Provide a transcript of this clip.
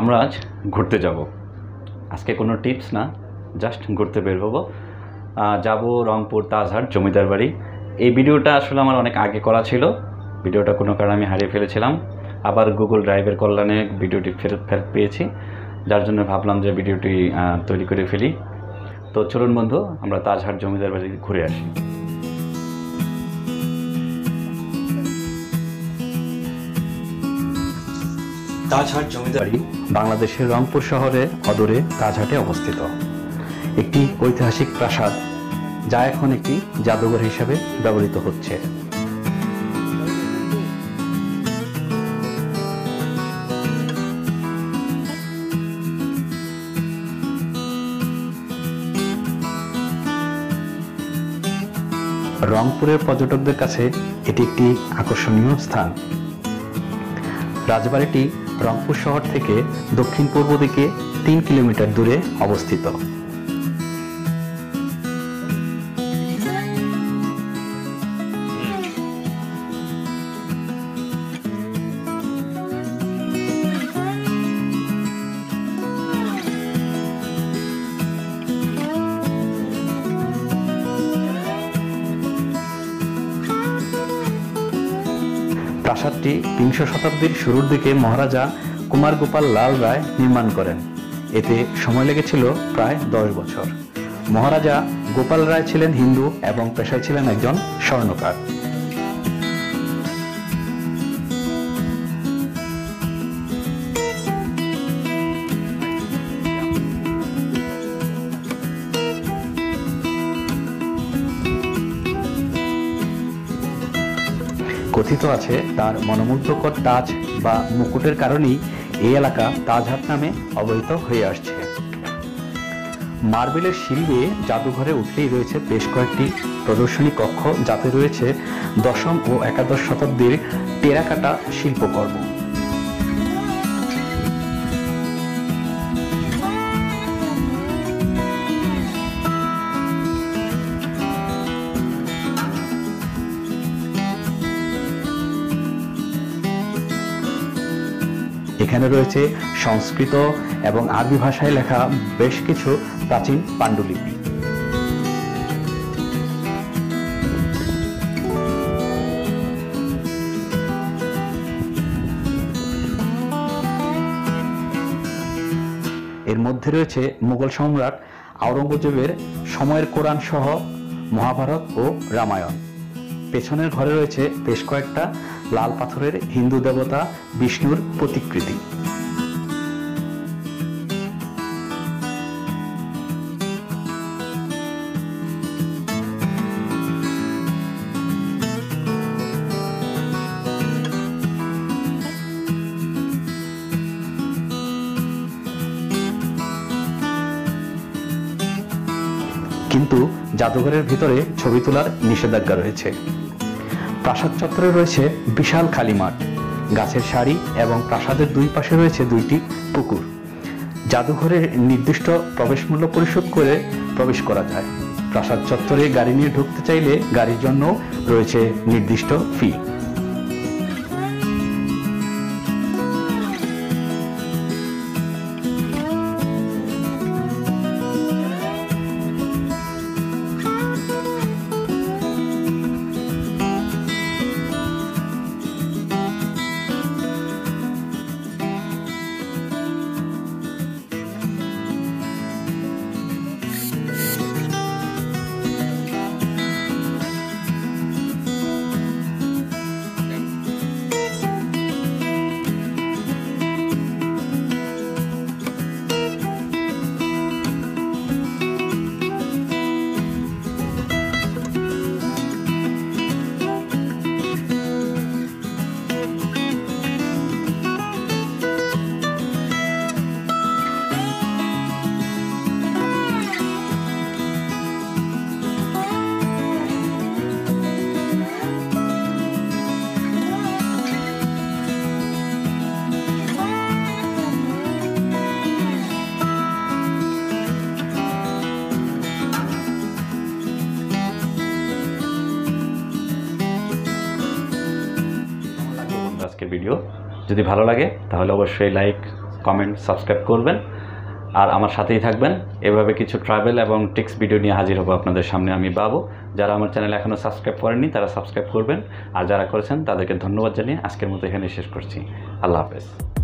আমরা আজ ঘুরতে যাব। আজকে কোনো টিপস না, জাস্ট ঘুরতে বের হব। যাব রংপুর তাজহাট জমিদার বাড়ি। এই ভিডিওটা আসলে আমার অনেক আগে করা ছিল। ভিডিওটা কোনো কারণে আমি হারিয়ে ফেলেছিলাম। আবার গুগল ড্রাইভের কল্যাণে ভিডিওটি ফেরত ফেরত পেয়েছি। যার জন্য ভাবলাম যে ভিডিওটি তৈরি করে ফেলি। তো চলুন বন্ধু, আমরা তাজহাট জমিদার বাড়ি ঘুরে আসি। তাজহাট জমিদার বাংলাদেশের রংপুর শহরে অদূরে তাজহাটে অবস্থিত। একটি ঐতিহাসিক প্রাসাদ, যা এখন একটি জাদুঘর হিসাবে ব্যবহৃত হচ্ছে। রংপুরের পর্যটকদের কাছে এটি একটি আকর্ষণীয় স্থান। রাজবাড়িটি রংপুর শহর থেকে দক্ষিণ পূর্ব দিকে তিন কিলোমিটার দূরে অবস্থিত। প্রাসাদটি বিংশ শতাব্দীর শুরুর দিকে মহারাজা কুমার গোপাল লাল রায় নির্মাণ করেন। এতে সময় লেগেছিল প্রায় দশ বছর। মহারাজা গোপাল রায় ছিলেন হিন্দু এবং পেশায় ছিলেন একজন স্বর্ণকার। কথিত আছে, তার মনোমুগ্ধকর তাজ বা মুকুটের কারণেই এই এলাকা তাজহাট নামে অবহিত হয়ে আসছে। মার্বেলের শিল্পে জাদুঘরে উঠলেই রয়েছে বেশ কয়েকটি প্রদর্শনী কক্ষ, যাতে রয়েছে দশম ও একাদশ শতাব্দীর টেরাকাটা শিল্পকর্ম। এখানে রয়েছে সংস্কৃত এবং আরবি ভাষায় লেখা বেশ কিছু প্রাচীন পাণ্ডুলিপি। এর মধ্যে রয়েছে মুঘল সম্রাট আওরঙ্গজেবের সময়ের কোরআন সহ মহাভারত ও রামায়ণ। পেছনের ঘরে রয়েছে বেশ কয়েকটা লাল পাথরের হিন্দু দেবতা বিষ্ণুর প্রতিকৃতি। কিন্তু জাদুঘরের ভিতরে ছবি তোলার নিষেধাজ্ঞা রয়েছে। প্রাসাদ চত্বরে রয়েছে বিশাল খালি মাঠ। গাছের সারি এবং প্রাসাদের দুই পাশে রয়েছে দুইটি পুকুর। জাদুঘরের নির্দিষ্ট প্রবেশ মূল্য পরিশোধ করে প্রবেশ করা যায়। প্রাসাদ চত্বরে গাড়ি নিয়ে ঢুকতে চাইলে গাড়ির জন্য রয়েছে নির্দিষ্ট ফি ভিডিও যদি ভালো লাগে, তাহলে অবশ্যই লাইক কমেন্ট সাবস্ক্রাইব করবেন। আর আমার সাথেই থাকবেন। এভাবে কিছু ট্রাভেল এবং টিক্স ভিডিও নিয়ে হাজির হব আপনাদের সামনে আমি বাবু। যারা আমার চ্যানেল এখনও সাবস্ক্রাইব করেননি, তারা সাবস্ক্রাইব করবেন। আর যারা করেছেন, তাদেরকে ধন্যবাদ জানিয়ে আজকের মতো এখানে শেষ করছি। আল্লাহ হাফেজ।